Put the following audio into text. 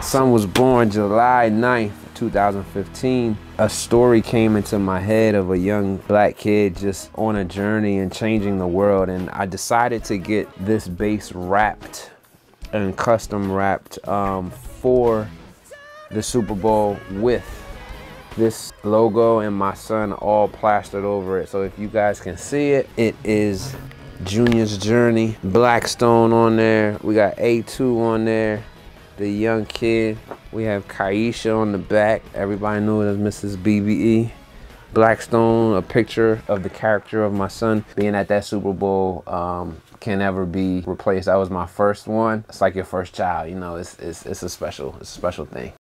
son was born July 9th, 2015. A story came into my head of a young black kid just on a journey and changing the world. And I decided to get this bass wrapped and custom wrapped um, for the Super Bowl with this logo and my son all plastered over it. So if you guys can see it, it is Junior's Journey, Blackstone on there. We got A2 on there the young kid. We have Kaisha on the back. Everybody knew it as Mrs. BBE. Blackstone, a picture of the character of my son being at that Super Bowl um, can never be replaced. That was my first one. It's like your first child, you know, it's, it's, it's a special, it's a special thing.